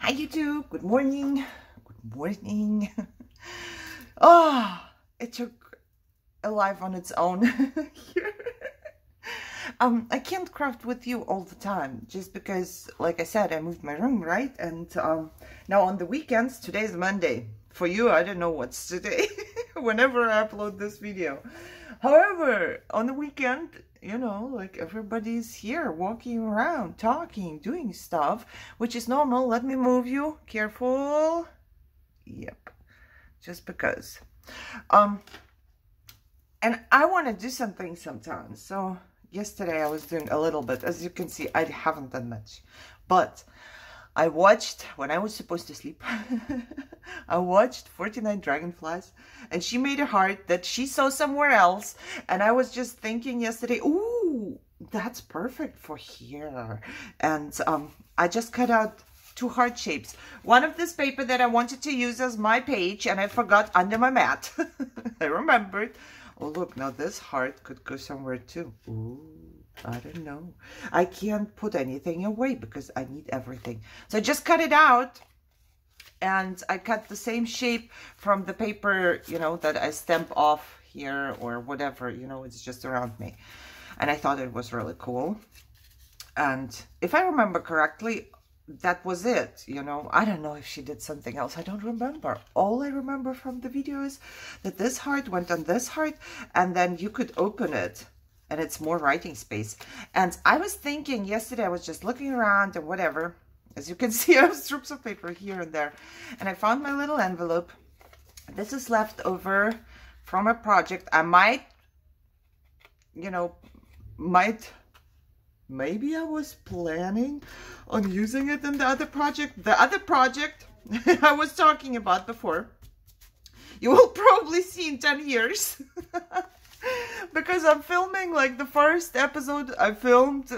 Hi YouTube, good morning, good morning. oh, it took a life on its own here. um, I can't craft with you all the time, just because, like I said, I moved my room, right? And um, now on the weekends, today's Monday. For you, I don't know what's today, whenever I upload this video. However, on the weekend, you know, like everybody's here walking around, talking, doing stuff, which is normal. Let me move you. Careful. Yep. Just because. Um, and I want to do something sometimes. So yesterday I was doing a little bit. As you can see, I haven't done much. But I watched, when I was supposed to sleep, I watched 49 Dragonflies and she made a heart that she saw somewhere else. And I was just thinking yesterday, ooh, that's perfect for here. And um, I just cut out two heart shapes. One of this paper that I wanted to use as my page and I forgot under my mat. I remembered. Oh, look, now this heart could go somewhere too. Ooh. I don't know. I can't put anything away because I need everything. So I just cut it out and I cut the same shape from the paper, you know, that I stamp off here or whatever, you know, it's just around me. And I thought it was really cool. And if I remember correctly, that was it, you know. I don't know if she did something else. I don't remember. All I remember from the video is that this heart went on this heart and then you could open it and it's more writing space. And I was thinking yesterday, I was just looking around and whatever. As you can see, I have strips of paper here and there. And I found my little envelope. This is left over from a project. I might, you know, might, maybe I was planning on using it in the other project. The other project I was talking about before. You will probably see in 10 years. because I'm filming like the first episode I filmed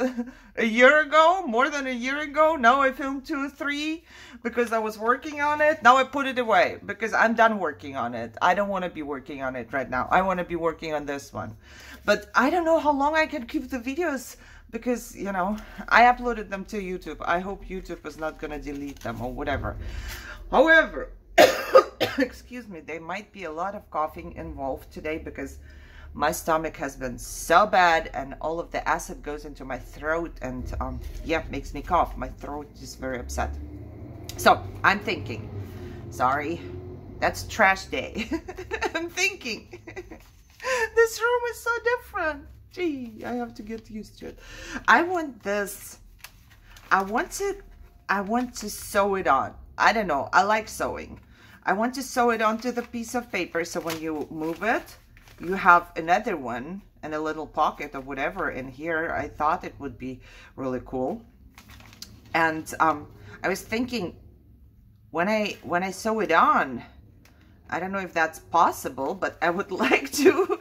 a year ago, more than a year ago. Now I filmed two or three because I was working on it. Now I put it away because I'm done working on it. I don't want to be working on it right now. I want to be working on this one. But I don't know how long I can keep the videos because, you know, I uploaded them to YouTube. I hope YouTube is not going to delete them or whatever. However, excuse me, there might be a lot of coughing involved today because my stomach has been so bad and all of the acid goes into my throat and um, yeah, makes me cough. My throat is very upset. So I'm thinking, sorry, that's trash day. I'm thinking, this room is so different. Gee, I have to get used to it. I want this, I want to, I want to sew it on. I don't know, I like sewing. I want to sew it onto the piece of paper so when you move it, you have another one and a little pocket or whatever in here. I thought it would be really cool. And um, I was thinking when I when I sew it on, I don't know if that's possible, but I would like to,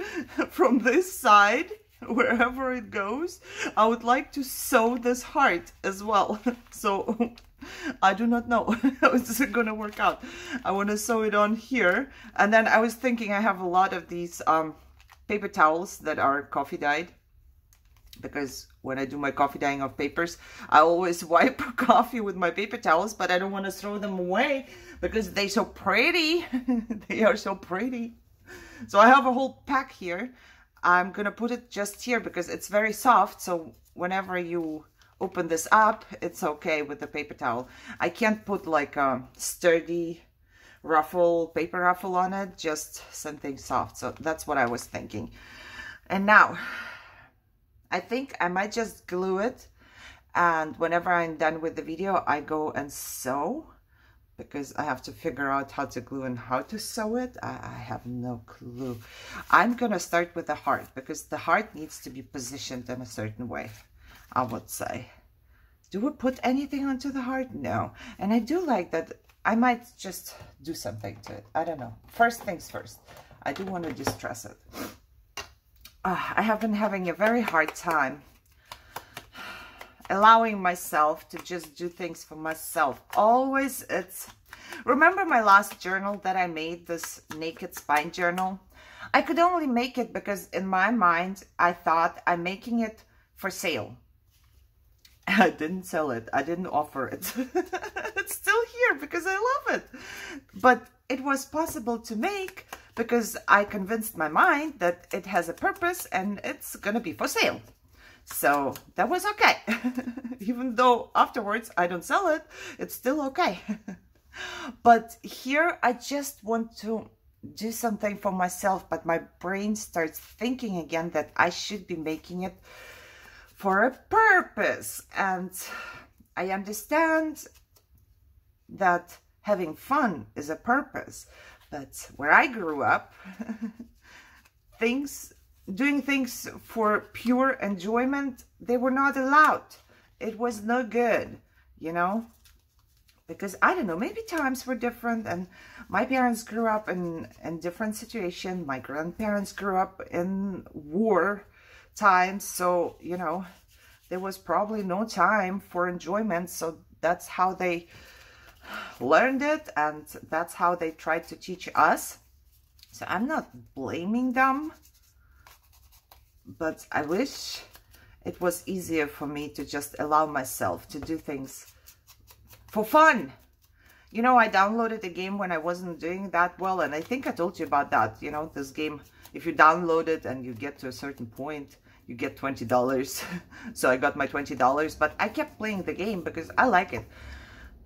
from this side, wherever it goes, I would like to sew this heart as well. So I do not know how this is going to work out. I want to sew it on here. And then I was thinking I have a lot of these um, paper towels that are coffee dyed. Because when I do my coffee dyeing of papers, I always wipe coffee with my paper towels, but I don't want to throw them away because they're so pretty. they are so pretty. So I have a whole pack here. I'm going to put it just here because it's very soft. So whenever you open this up, it's okay with the paper towel. I can't put like a sturdy ruffle, paper ruffle on it, just something soft. So that's what I was thinking. And now, I think I might just glue it. And whenever I'm done with the video, I go and sew because I have to figure out how to glue and how to sew it. I, I have no clue. I'm going to start with the heart because the heart needs to be positioned in a certain way. I would say. Do we put anything onto the heart? No. And I do like that. I might just do something to it. I don't know. First things first. I do want to distress it. Uh, I have been having a very hard time allowing myself to just do things for myself. Always it's... Remember my last journal that I made, this naked spine journal? I could only make it because in my mind, I thought I'm making it for sale I didn't sell it. I didn't offer it. it's still here because I love it. But it was possible to make because I convinced my mind that it has a purpose and it's going to be for sale. So that was okay. Even though afterwards I don't sell it, it's still okay. but here I just want to do something for myself, but my brain starts thinking again that I should be making it for a purpose. And I understand that having fun is a purpose. But where I grew up, things, doing things for pure enjoyment, they were not allowed. It was no good, you know? Because, I don't know, maybe times were different and my parents grew up in, in different situation. My grandparents grew up in war times. So, you know, there was probably no time for enjoyment. So that's how they learned it and that's how they tried to teach us. So I'm not blaming them, but I wish it was easier for me to just allow myself to do things for fun. You know, I downloaded a game when I wasn't doing that well, and I think I told you about that. You know, this game, if you download it and you get to a certain point, you get $20. so I got my $20, but I kept playing the game because I like it.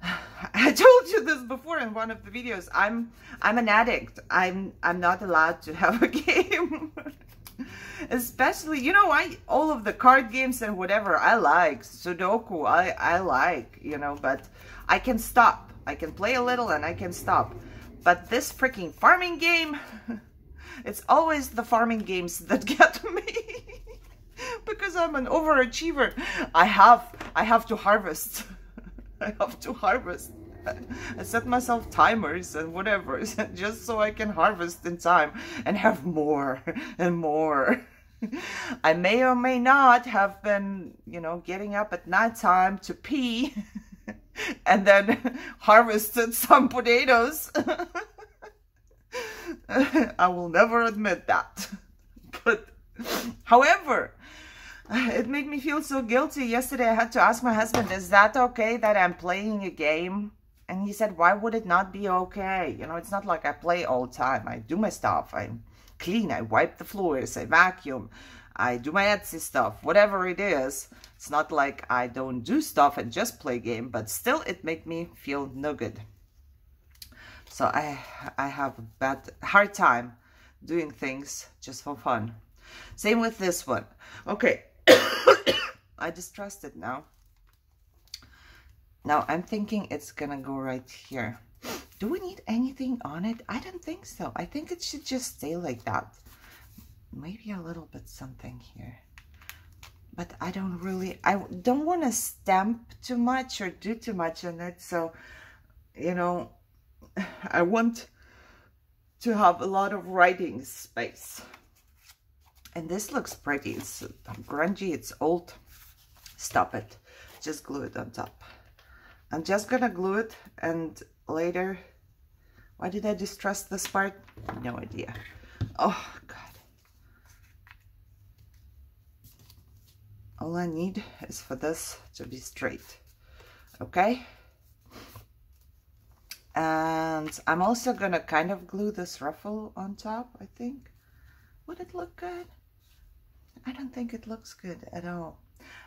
I told you this before in one of the videos. I'm I'm an addict. I'm I'm not allowed to have a game. Especially, you know, I all of the card games and whatever I like. Sudoku, I I like, you know, but I can stop. I can play a little and I can stop. But this freaking farming game, it's always the farming games that get me. Because I'm an overachiever. I have I have to harvest. I have to harvest. I set myself timers and whatever just so I can harvest in time and have more and more. I may or may not have been, you know, getting up at night time to pee and then harvested some potatoes. I will never admit that. But however, it made me feel so guilty. Yesterday I had to ask my husband, is that okay that I'm playing a game? And he said, why would it not be okay? You know, it's not like I play all the time. I do my stuff. I clean. I wipe the floors. I vacuum. I do my Etsy stuff. Whatever it is. It's not like I don't do stuff and just play game. But still, it made me feel no good. So I, I have a bad, hard time doing things just for fun. Same with this one. Okay, I distrust it now. Now I'm thinking it's gonna go right here. Do we need anything on it? I don't think so. I think it should just stay like that. Maybe a little bit something here. But I don't really, I don't want to stamp too much or do too much on it. So, you know, I want to have a lot of writing space. And this looks pretty. It's grungy. It's old. Stop it. Just glue it on top. I'm just gonna glue it and later... Why did I distrust this part? No idea. Oh, God. All I need is for this to be straight. Okay? And I'm also gonna kind of glue this ruffle on top, I think. Would it look good? I don't think it looks good at all.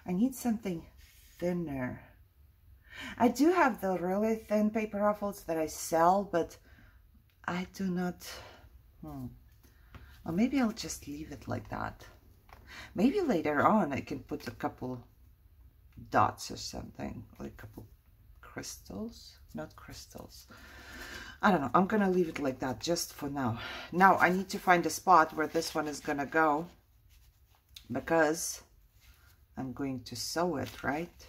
I need something thinner. I do have the really thin paper ruffles that I sell, but I do not... Hmm. Or maybe I'll just leave it like that. Maybe later on I can put a couple dots or something, like a couple crystals, not crystals. I don't know, I'm gonna leave it like that just for now. Now I need to find a spot where this one is gonna go because I'm going to sew it, right?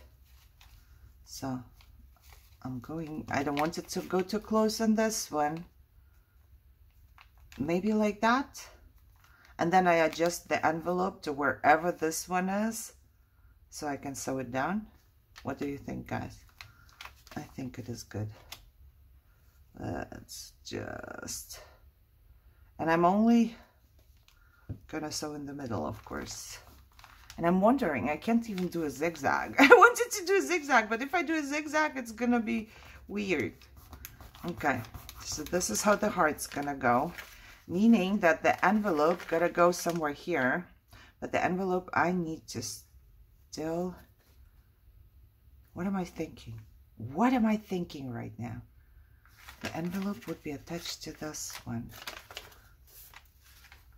So I'm going, I don't want it to go too close on this one. Maybe like that. And then I adjust the envelope to wherever this one is so I can sew it down. What do you think, guys? I think it is good. Let's just... And I'm only gonna sew in the middle, of course. And I'm wondering, I can't even do a zigzag. I wanted to do a zigzag, but if I do a zigzag, it's to be weird. Okay, so this is how the heart's to go. Meaning that the envelope got to go somewhere here. But the envelope, I need to still... What am I thinking? What am I thinking right now? The envelope would be attached to this one.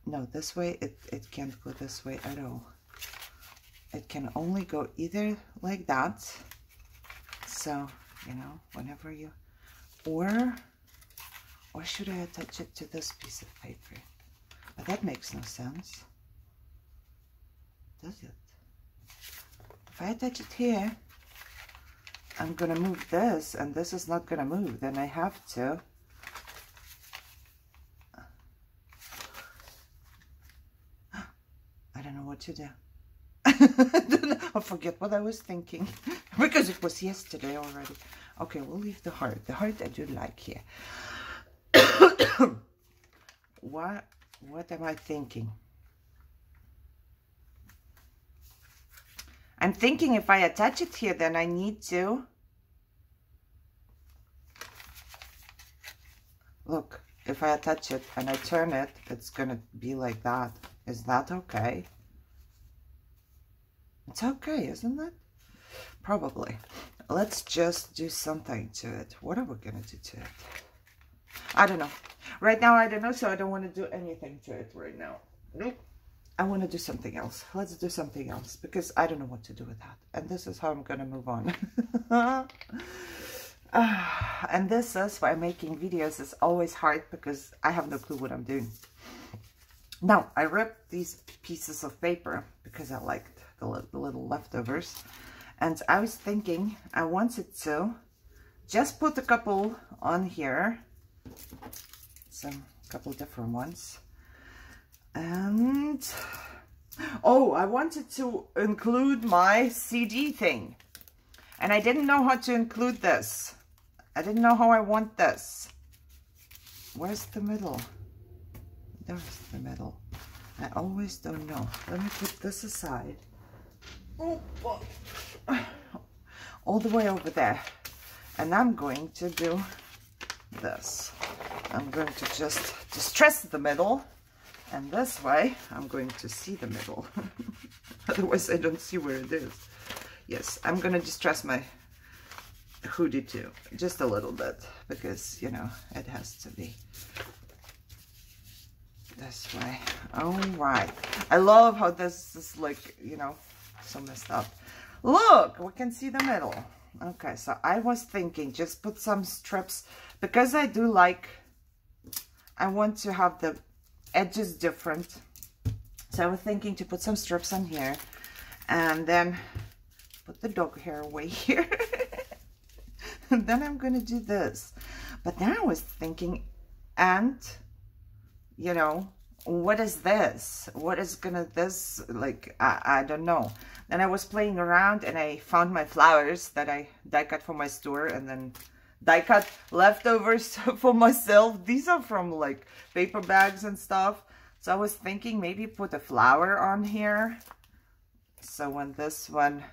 No, this way, it, it can't go this way at all. It can only go either like that. So you know whenever you or or should I attach it to this piece of paper? But that makes no sense. Does it? If I attach it here I'm gonna move this and this is not gonna move. Then I have to I don't know what to do I forget what I was thinking because it was yesterday already. Okay, we'll leave the heart. The heart I do like here. what what am I thinking? I'm thinking if I attach it here, then I need to look, if I attach it and I turn it, it's gonna be like that. Is that okay? It's okay, isn't it? Probably. Let's just do something to it. What are we going to do to it? I don't know. Right now, I don't know, so I don't want to do anything to it right now. Nope. I want to do something else. Let's do something else because I don't know what to do with that. And this is how I'm going to move on. uh, and this is why making videos is always hard because I have no clue what I'm doing. Now, I ripped these pieces of paper because I liked the, little leftovers. And I was thinking I wanted to just put a couple on here. Some couple different ones. And oh, I wanted to include my CD thing. And I didn't know how to include this. I didn't know how I want this. Where's the middle? There's the middle. I always don't know. Let me put this aside Oh, all the way over there. And I'm going to do this. I'm going to just distress the middle. And this way, I'm going to see the middle. Otherwise, I don't see where it is. Yes, I'm going to distress my hoodie too. Just a little bit. Because, you know, it has to be this way. Oh, all right. I love how this is like, you know, so messed up. Look, we can see the middle. Okay, so I was thinking just put some strips because I do like, I want to have the edges different. So I was thinking to put some strips on here and then put the dog hair away here. and then I'm going to do this. But then I was thinking, and, you know, what is this? What is gonna this, like, I, I don't know. Then I was playing around and I found my flowers that I die cut for my store and then die cut leftovers for myself. These are from like paper bags and stuff. So I was thinking maybe put a flower on here. So when this one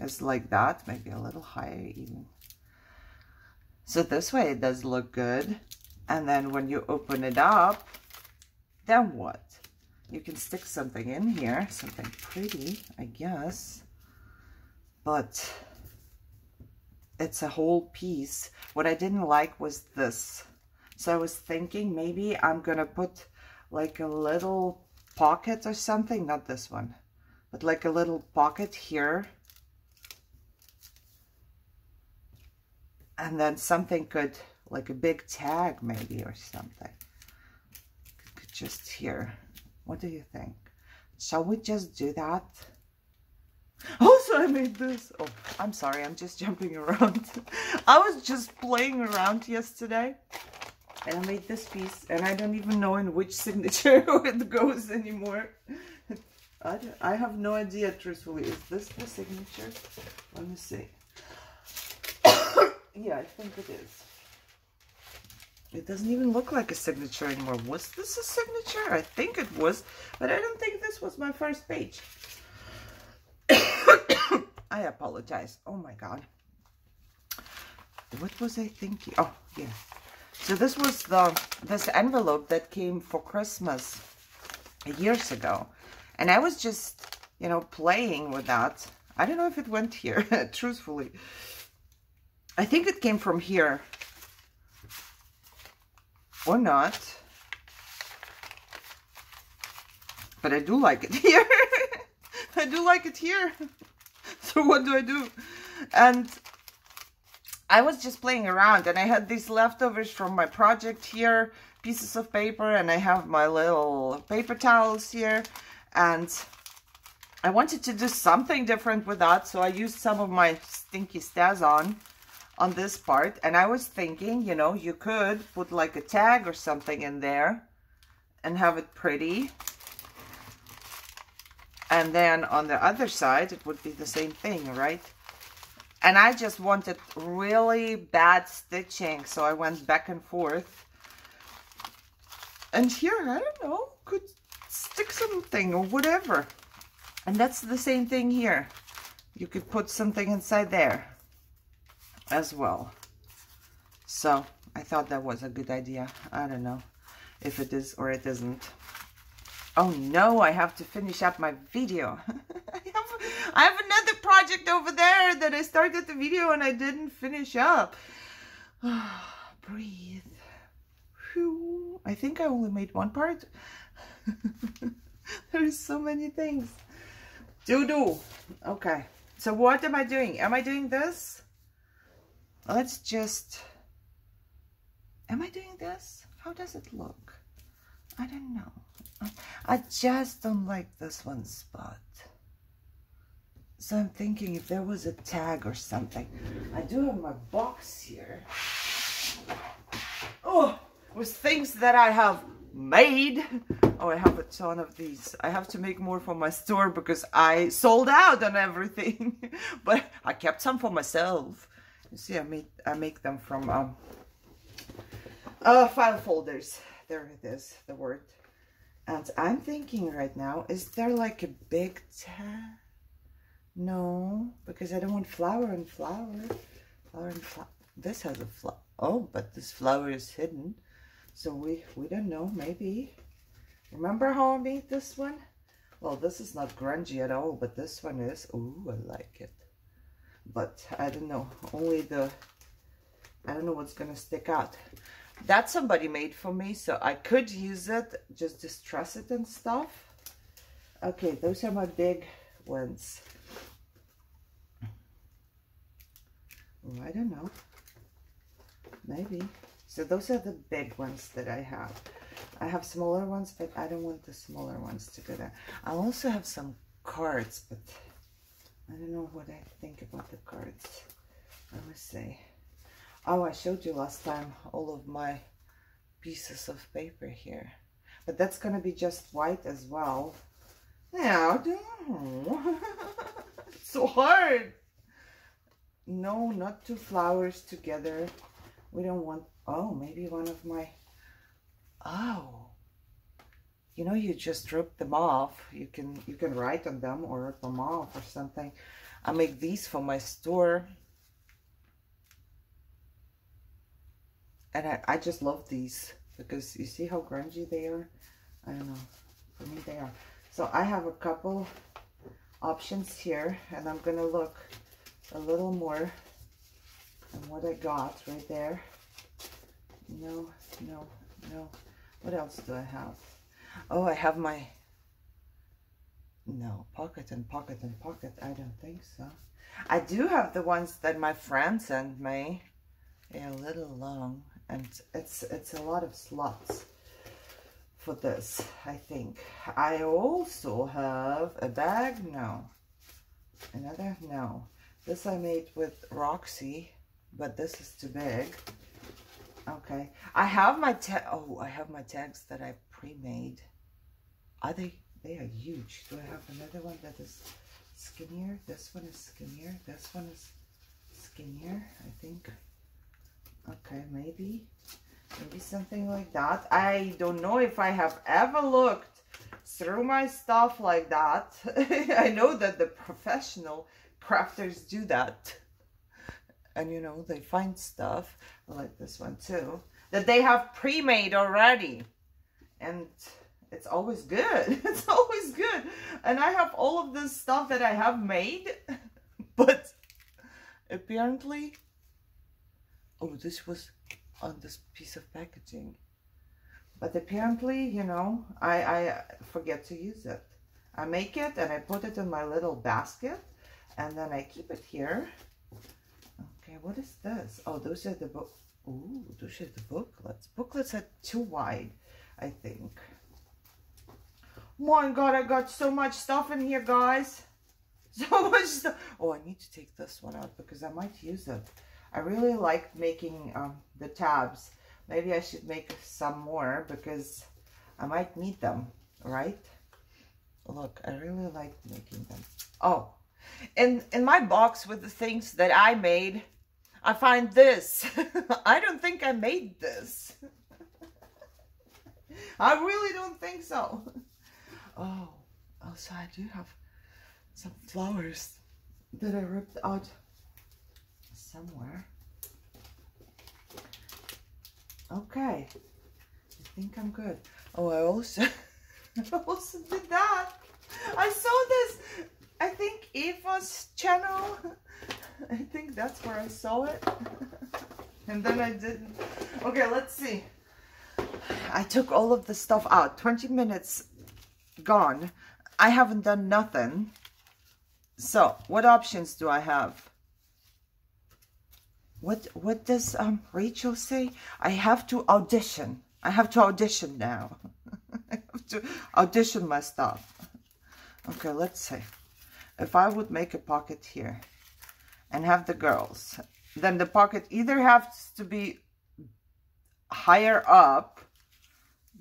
is like that, maybe a little higher even. So this way it does look good. And then when you open it up, then what? You can stick something in here, something pretty, I guess. But it's a whole piece. What I didn't like was this. So I was thinking maybe I'm going to put like a little pocket or something. Not this one, but like a little pocket here. And then something could like a big tag maybe or something. Just here. What do you think? Shall we just do that? Also, I made this. Oh, I'm sorry. I'm just jumping around. I was just playing around yesterday. And I made this piece. And I don't even know in which signature it goes anymore. I, I have no idea, truthfully. Is this the signature? Let me see. yeah, I think it is. It doesn't even look like a signature anymore. Was this a signature? I think it was, but I don't think this was my first page. I apologize. Oh my God. What was I thinking? Oh, yeah. So this was the this envelope that came for Christmas years ago. And I was just, you know, playing with that. I don't know if it went here, truthfully. I think it came from here or not. But I do like it here. I do like it here. so what do I do? And I was just playing around and I had these leftovers from my project here, pieces of paper, and I have my little paper towels here. And I wanted to do something different with that, so I used some of my stinky StazOn on this part. And I was thinking, you know, you could put like a tag or something in there and have it pretty. And then on the other side, it would be the same thing, right? And I just wanted really bad stitching, so I went back and forth. And here, I don't know, could stick something or whatever. And that's the same thing here. You could put something inside there as well. So I thought that was a good idea. I don't know if it is or it isn't. Oh no, I have to finish up my video. I, have, I have another project over there that I started the video and I didn't finish up. Breathe. Whew. I think I only made one part. There's so many things. Do do. Okay. So what am I doing? Am I doing this? Let's just, am I doing this? How does it look? I don't know. I just don't like this one spot. So I'm thinking if there was a tag or something. I do have my box here. Oh, with things that I have made. Oh, I have a ton of these. I have to make more for my store because I sold out on everything. but I kept some for myself. You see, I made I make them from um, uh, file folders. There it is, the word. And I'm thinking right now, is there like a big tab? No, because I don't want flower and flower. Flower and flower. This has a flower. Oh, but this flower is hidden. So we, we don't know, maybe. Remember how I made this one? Well, this is not grungy at all, but this one is. Ooh, I like it but I don't know. Only the I don't know what's gonna stick out. That somebody made for me so I could use it just distress it and stuff. Okay those are my big ones. Oh, I don't know. Maybe. So those are the big ones that I have. I have smaller ones but I don't want the smaller ones to go there. I also have some cards but I don't know what I think about the cards. Let me see. Oh, I showed you last time all of my pieces of paper here. But that's going to be just white as well. Yeah, it's so hard. No, not two flowers together. We don't want, oh, maybe one of my, oh, you know you just rip them off. You can you can write on them or rip them off or something. I make these for my store. And I, I just love these because you see how grungy they are? I don't know. For me they are. So I have a couple options here and I'm gonna look a little more on what I got right there. No no no. What else do I have Oh, I have my, no, pocket and pocket and pocket. I don't think so. I do have the ones that my friend sent me. They're a little long and it's, it's a lot of slots for this, I think. I also have a bag, no. Another, no. This I made with Roxy, but this is too big. Okay. I have my tag. Oh, I have my tags that I pre-made. Are they? They are huge. Do I have another one that is skinnier? This one is skinnier. This one is skinnier, I think. Okay, maybe. Maybe something like that. I don't know if I have ever looked through my stuff like that. I know that the professional crafters do that. And you know, they find stuff like this one too that they have pre-made already. And it's always good. It's always good. And I have all of this stuff that I have made, but apparently, oh, this was on this piece of packaging. But apparently, you know, I, I forget to use it. I make it and I put it in my little basket and then I keep it here. Okay, what is this? Oh, those are the book. Ooh, those are the booklets. Booklets are too wide, I think. My God, I got so much stuff in here, guys. So much stuff. Oh, I need to take this one out because I might use it. I really like making um, the tabs. Maybe I should make some more because I might need them, right? Look, I really like making them. Oh, in, in my box with the things that I made, I find this. I don't think I made this. I really don't think so. Oh, oh also I do have some flowers that I ripped out somewhere. Okay, I think I'm good. Oh, I also, I also did that. I saw this, I think Eva's channel. I think that's where I saw it. and then I didn't. Okay, let's see. I took all of the stuff out. 20 minutes gone. I haven't done nothing. So, what options do I have? What what does um Rachel say? I have to audition. I have to audition now. I have to audition my stuff. Okay, let's see. If I would make a pocket here and have the girls, then the pocket either has to be higher up.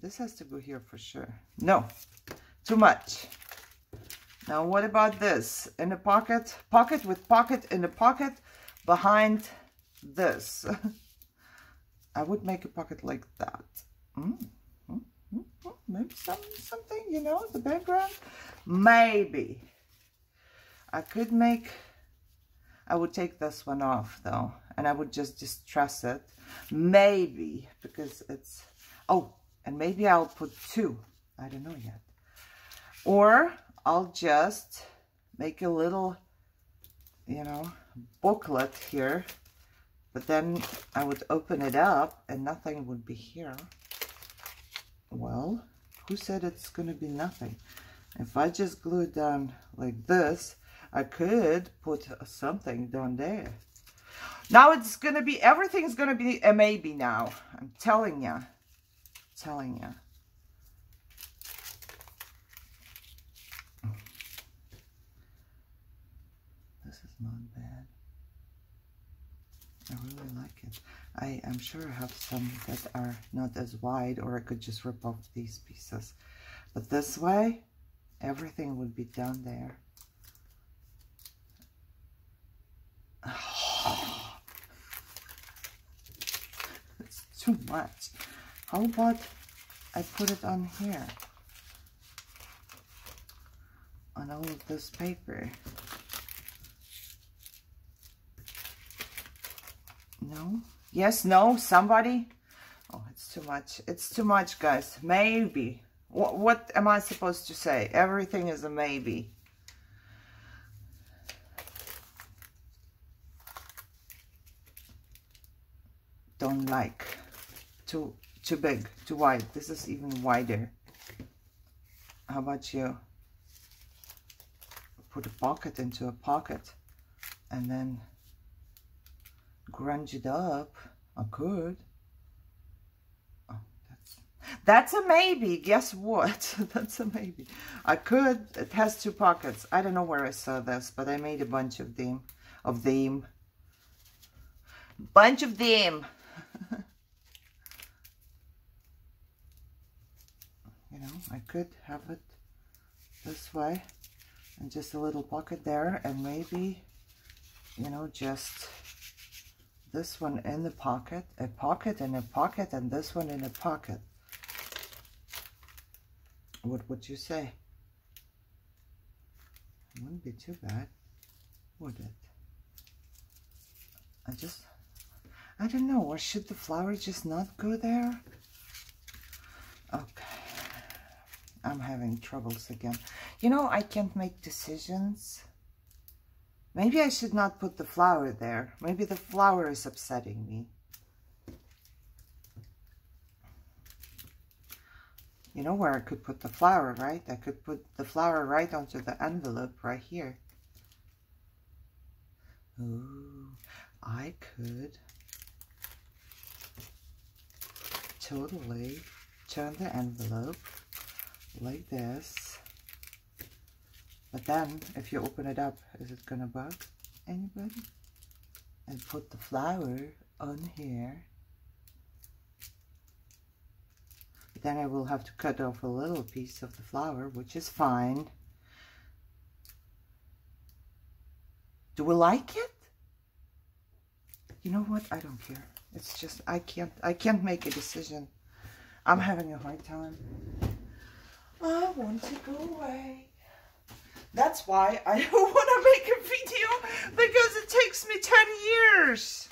This has to go here for sure. No, too much. Now, what about this? In a pocket, pocket with pocket in a pocket behind this. I would make a pocket like that. Mm, mm, mm, mm, maybe some, something, you know, the background. Maybe. I could make, I would take this one off though, and I would just distress it. Maybe, because it's, oh, and maybe I'll put two. I don't know yet. Or I'll just make a little, you know, booklet here. But then I would open it up and nothing would be here. Well, who said it's going to be nothing? If I just glue it down like this, I could put something down there. Now it's going to be, everything's going to be a maybe now. I'm telling you. Telling you. This is not bad. I really like it. I am sure I have some that are not as wide or I could just rip off these pieces. But this way, everything would be down there. it's too much. Oh, How about I put it on here? On all of this paper. No? Yes, no, somebody? Oh, it's too much. It's too much, guys. Maybe. What, what am I supposed to say? Everything is a maybe. Don't like. Too, too big, too wide. This is even wider. How about you? Put a pocket into a pocket and then grunge it up. I could. Oh, that's, that's a maybe. Guess what? that's a maybe. I could. It has two pockets. I don't know where I saw this, but I made a bunch of them. Of them. Bunch of them. know, I could have it this way and just a little pocket there and maybe, you know, just this one in the pocket, a pocket in a pocket, and this one in a pocket. What would you say? Wouldn't be too bad, would it? I just, I don't know, or should the flower just not go there? Okay, I'm having troubles again. You know, I can't make decisions. Maybe I should not put the flower there. Maybe the flower is upsetting me. You know where I could put the flower, right? I could put the flower right onto the envelope right here. Ooh, I could totally turn the envelope like this. But then, if you open it up, is it gonna bug anybody? And put the flower on here. Then I will have to cut off a little piece of the flower, which is fine. Do we like it? You know what? I don't care. It's just, I can't, I can't make a decision. I'm having a hard time. I want to go away. That's why I don't want to make a video because it takes me 10 years.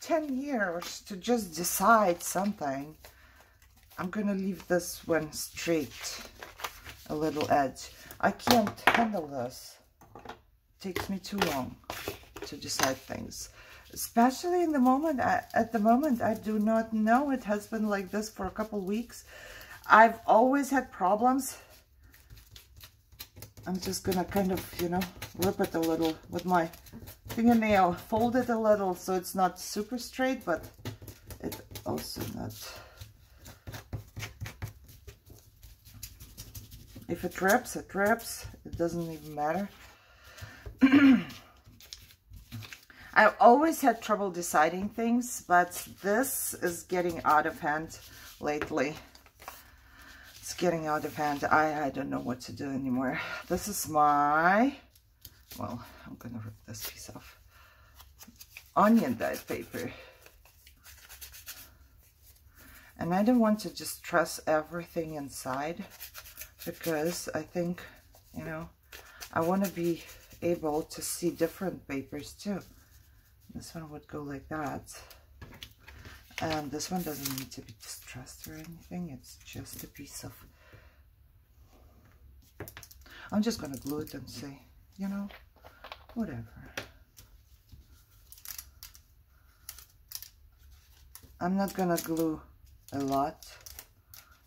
10 years to just decide something. I'm gonna leave this one straight, a little edge. I can't handle this. It takes me too long to decide things. Especially in the moment, I, at the moment, I do not know. It has been like this for a couple weeks. I've always had problems. I'm just gonna kind of, you know, rip it a little with my fingernail. Fold it a little so it's not super straight, but it also not If it drips, it drips. It doesn't even matter. I've always had trouble deciding things, but this is getting out of hand lately. It's getting out of hand. I, I don't know what to do anymore. This is my, well, I'm going to rip this piece off. Onion dyed paper. And I don't want to just truss everything inside because I think, you know, I want to be able to see different papers too. This one would go like that. And this one doesn't need to be distressed or anything. It's just a piece of... I'm just going to glue it and say, you know, whatever. I'm not going to glue a lot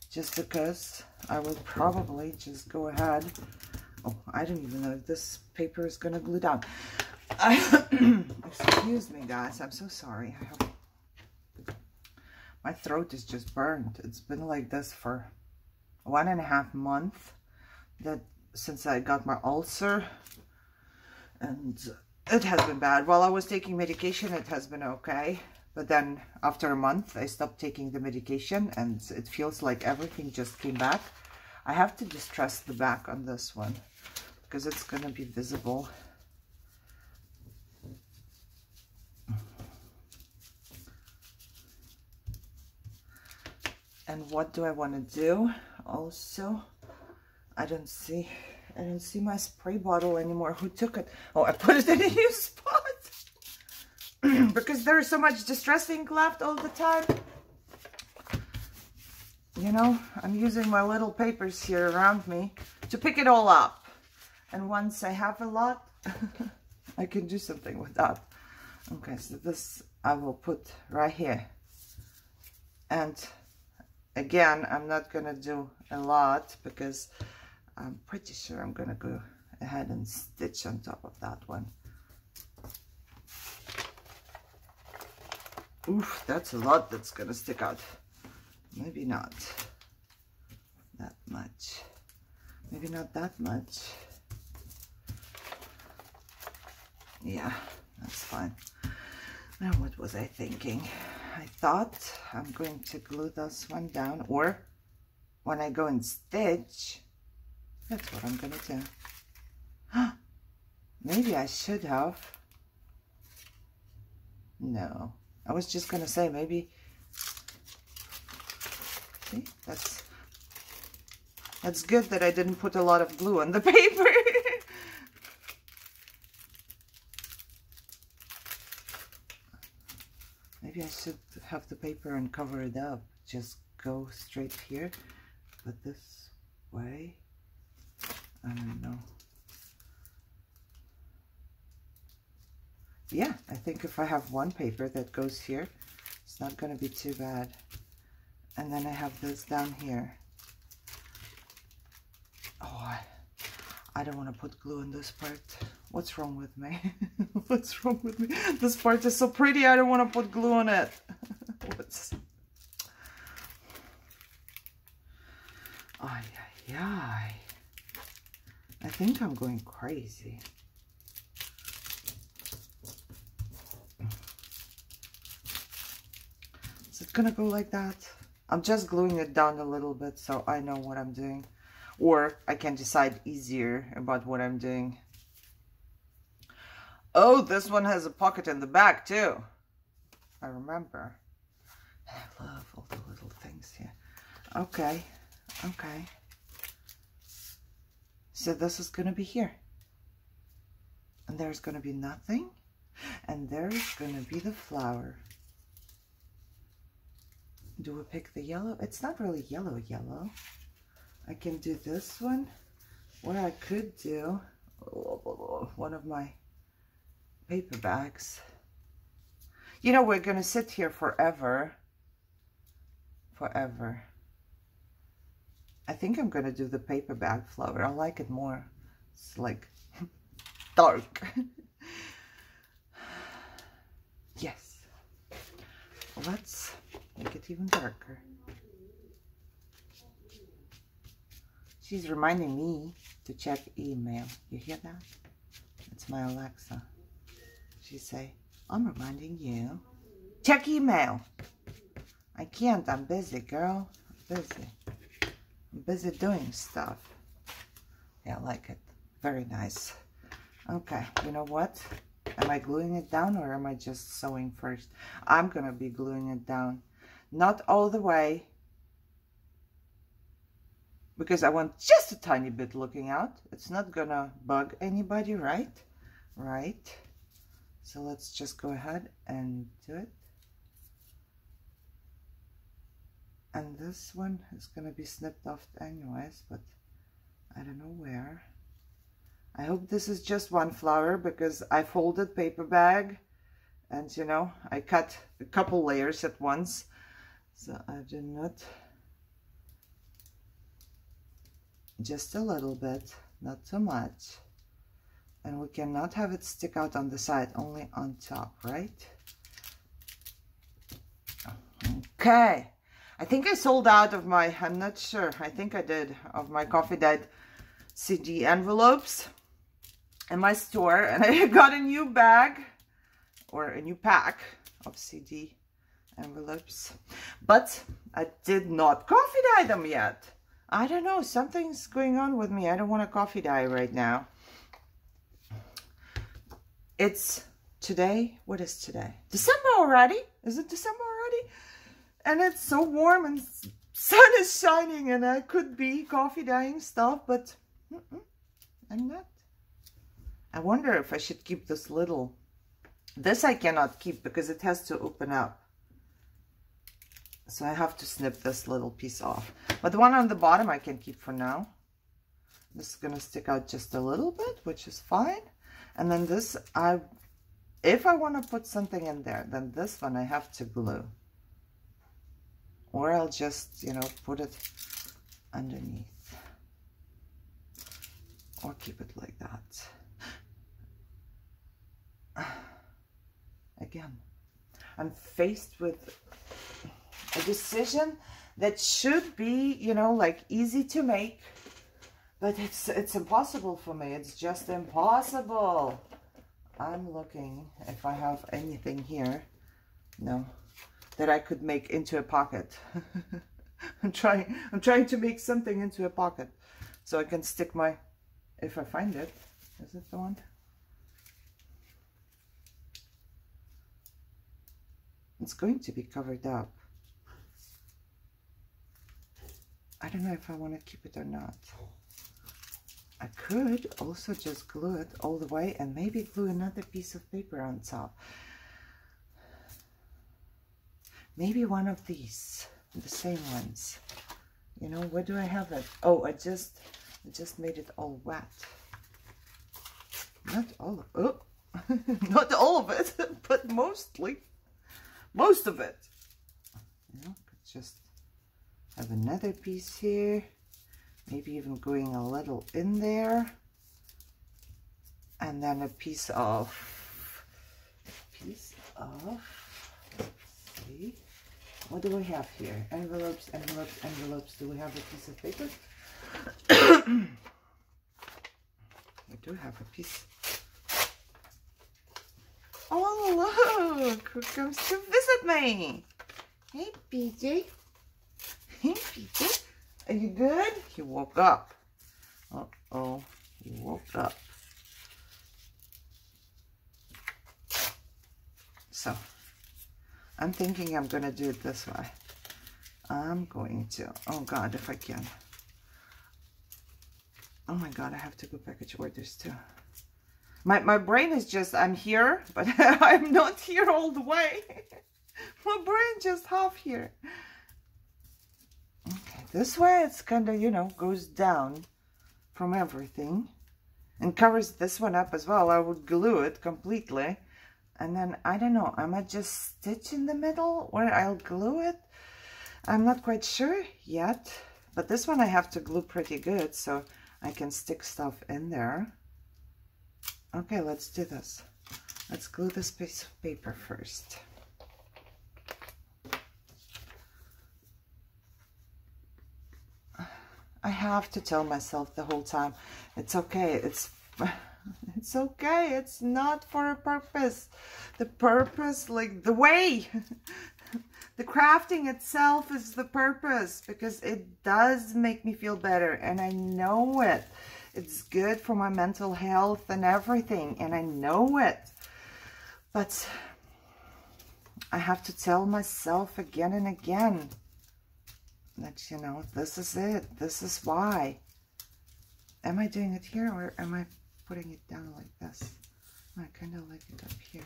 just because I will probably just go ahead. Oh, I don't even know if this paper is going to glue down. excuse me, guys. I'm so sorry. I have, my throat is just burned. It's been like this for one and a half month that since I got my ulcer. And it has been bad. While I was taking medication, it has been okay. But then after a month, I stopped taking the medication and it feels like everything just came back. I have to distress the back on this one because it's going to be visible. And what do I want to do? Also, I don't see, I don't see my spray bottle anymore. Who took it? Oh, I put it in a new spot. because there is so much distress ink left all the time. You know, I'm using my little papers here around me to pick it all up. And once I have a lot, I can do something with that. Okay, so this I will put right here. And again, I'm not to do a lot because I'm pretty sure I'm to go ahead and stitch on top of that one. Oof, that's a lot that's gonna stick out. Maybe not that much. Maybe not that much. Yeah, that's fine. Now what was I thinking? I thought I'm going to glue this one down or when I go and stitch, that's what I'm going to do. Maybe I should have No. I was just gonna say maybe See, that's that's good that I didn't put a lot of glue on the paper. I should have the paper and cover it up. Just go straight here, but this way. I don't know. Yeah, I think if I have one paper that goes here, it's not going to be too bad. And then I have this down here. Oh, I, I don't want to put glue in this part. What's wrong with me? What's wrong with me? This part is so pretty, I don't want to put glue on it. What's... Ay, ay, ay. I think I'm going crazy. Is it gonna go like that? I'm just gluing it down a little bit so I know what I'm doing. Or I can decide easier about what I'm doing. Oh, this one has a pocket in the back too. I remember. I love all the little things here. Okay, okay. So this is going to be here. And there's going to be nothing. And there's going to be the flower. Do we pick the yellow? It's not really yellow yellow. I can do this one. What I could do, one of my paper bags. You know, we're going to sit here forever. Forever. I think I'm going to do the paper bag flower. I like it more. It's like dark. yes. Let's make it even darker. She's reminding me to check email. You hear that? It's my Alexa. She say, I'm reminding you. Check email. I can't. I'm busy, girl. I'm busy. I'm busy doing stuff. Yeah, I like it. Very nice. Okay, you know what? Am I gluing it down or am I just sewing first? I'm going to be gluing it down. Not all the way. Because I want just a tiny bit looking out. It's not to bug anybody, right? Right. So let's just go ahead and do it. and this one is to be snipped off anyways but I don't know where I hope this is just one flower because I folded paper bag and you know I cut a couple layers at once so I did not just a little bit not too much and we cannot have it stick out on the side only on top right okay I think I sold out of my, I'm not sure, I think I did, of my Coffee Dyed CD envelopes in my store. And I got a new bag, or a new pack of CD envelopes. But I did not coffee dye them yet. I don't know, something's going on with me. I don't want to coffee dye right now. It's today, what is today? December already? Is it December already? and it's so warm and sun is shining and I could be coffee dyeing stuff, but mm -mm, I'm not. I wonder if I should keep this little. This I cannot keep because it has to open up. So I have to snip this little piece off. But the one on the bottom I can keep for now. This is going to stick out just a little bit, which is fine. And then this, I, if I want to put something in there, then this one I have to glue or I'll just, you know, put it underneath or keep it like that. Again, I'm faced with a decision that should be, you know, like easy to make, but it's it's impossible for me. It's just impossible. I'm looking if I have anything here. No, that I could make into a pocket. I'm trying I'm trying to make something into a pocket so I can stick my if I find it. Is it the one? It's going to be covered up. I don't know if I want to keep it or not. I could also just glue it all the way and maybe glue another piece of paper on top. Maybe one of these, the same ones. You know, where do I have it? Oh, I just, I just made it all wet. Not all of oh, not all of it, but mostly, most of it. Just have another piece here. Maybe even going a little in there. And then a piece of piece of see? What do we have here? Envelopes envelopes envelopes. Do we have a piece of paper? We do have a piece. Oh look! Who comes to visit me? Hey PJ are you good? He woke up. Uh-oh, he woke up. So, I'm thinking I'm going to do it this way. I'm going to. Oh, God, if I can. Oh, my God, I have to go package orders, too. My, my brain is just, I'm here, but I'm not here all the way. my brain just half here. This way it's kind of, you know, goes down from everything and covers this one up as well. I would glue it completely. And then, I don't know, I might just stitch in the middle where I'll glue it. I'm not quite sure yet, but this one I have to glue pretty good so I can stick stuff in there. Okay, let's do this. Let's glue this piece of paper first. I have to tell myself the whole time, it's okay, it's it's okay, it's not for a purpose. The purpose, like the way, the crafting itself is the purpose because it does make me feel better and I know it. It's good for my mental health and everything and I know it. But I have to tell myself again and again that, you know, this is it. This is why. Am I doing it here or am I putting it down like this? I kind of like it up here.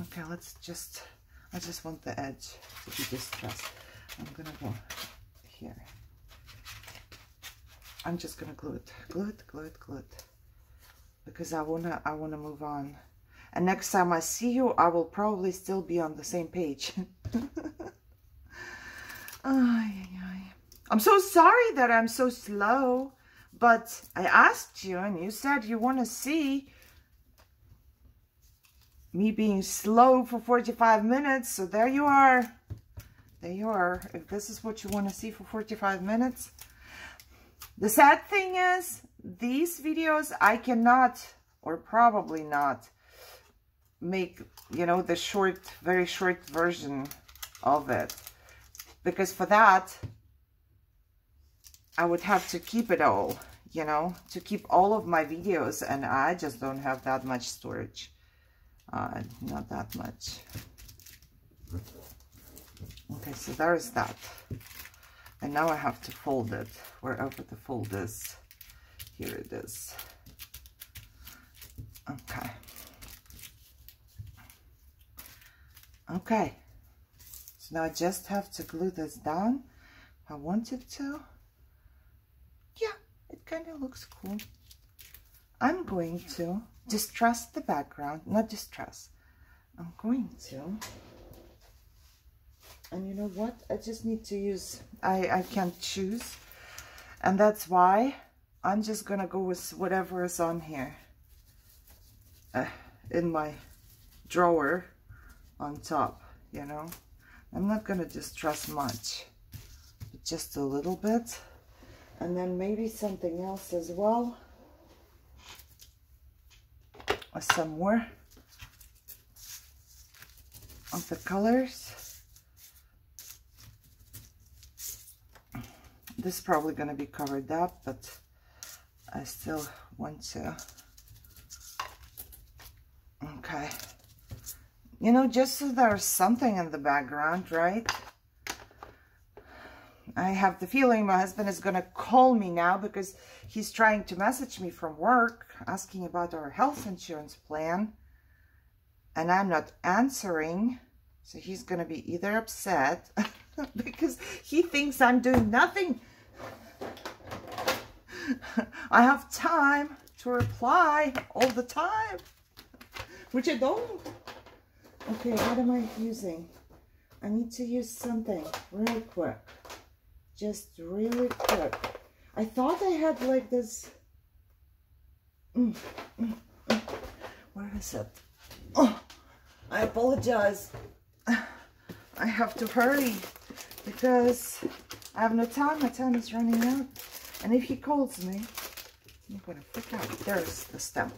Okay, let's just, I just want the edge to be distressed. I'm gonna go here. I'm just gonna glue it, glue it, glue it, glue it. Because I wanna, I wanna move on. And next time I see you, I will probably still be on the same page. Ay, ay, ay. I'm so sorry that I'm so slow, but I asked you and you said you want to see me being slow for 45 minutes. So there you are. There you are. If this is what you want to see for 45 minutes. The sad thing is, these videos I cannot, or probably not, make, you know, the short, very short version of it because for that I would have to keep it all you know to keep all of my videos and I just don't have that much storage. Uh, not that much. Okay so there's that. And now I have to fold it. Wherever the fold is. Here it is. Okay. Okay now I just have to glue this down I wanted to. Yeah, it kind of looks cool. I'm going to distress the background, not distress. I'm going to. And you know what? I just need to use, I, I can't choose. And that's why I'm just going to go with whatever is on here. Uh, in my drawer on top, you know. I'm not going to distress much, but just a little bit. And then maybe something else as well. Or some more of the colors. This is probably going to be covered up, but I still want to. Okay. You know, just so there's something in the background, right? I have the feeling my husband is going to call me now because he's trying to message me from work asking about our health insurance plan. And I'm not answering. So he's going to be either upset because he thinks I'm doing nothing. I have time to reply all the time, which I don't. Okay, what am I using? I need to use something really quick. Just really quick. I thought I had like this... Mm, mm, mm. Where is it? Oh, I apologize. I have to hurry because I have no time. My time is running out. And if he calls me, I'm gonna freak out. There's the stamp.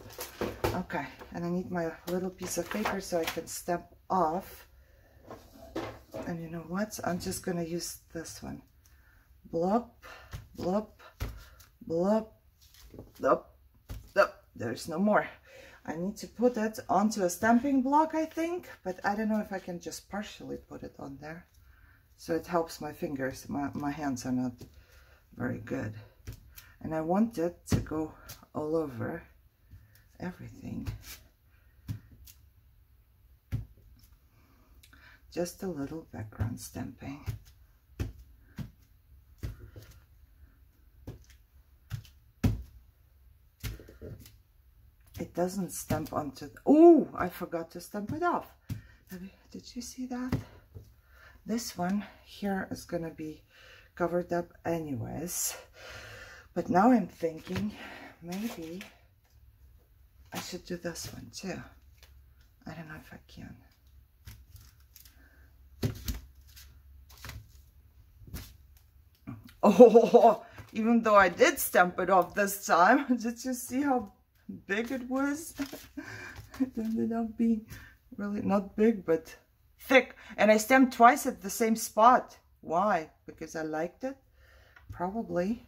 Okay, and I need my little piece of paper so I can stamp off. And you know what? I'm just gonna use this one. Blop, blop, blop, blop, blop. There's no more. I need to put it onto a stamping block, I think, but I don't know if I can just partially put it on there. So it helps my fingers. My, my hands are not very good and I want it to go all over everything. Just a little background stamping. It doesn't stamp onto oh I forgot to stamp it off. Did you see that? This one here is gonna be covered up anyways. But now I'm thinking maybe I should do this one too. I don't know if I can. Oh, even though I did stamp it off this time, did you see how big it was? it ended up being really not big, but thick. And I stamped twice at the same spot. Why? Because I liked it? Probably.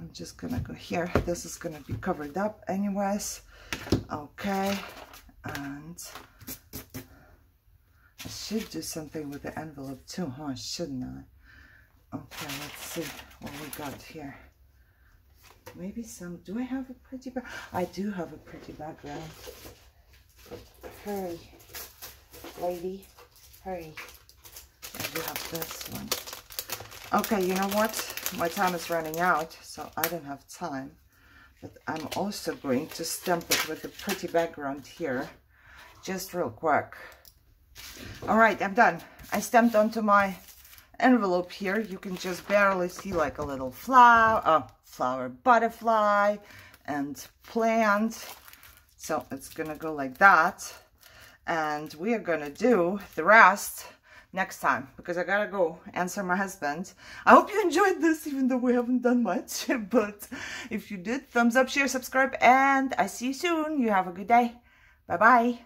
I'm just gonna go here. This is gonna be covered up anyways. Okay, and I should do something with the envelope too, huh? Shouldn't I? Okay, let's see what we got here. Maybe some, do I have a pretty back? I do have a pretty background. Hurry, lady, hurry. I do have this one. Okay, you know what? My time is running out, so I don't have time. But I'm also going to stamp it with a pretty background here. Just real quick. All right, I'm done. I stamped onto my envelope here. You can just barely see like a little flower, uh, flower butterfly and plant. So it's gonna go like that. And we are gonna do the rest next time because I gotta go answer my husband. I hope you enjoyed this even though we haven't done much. but if you did, thumbs up, share, subscribe, and I see you soon. You have a good day. Bye-bye.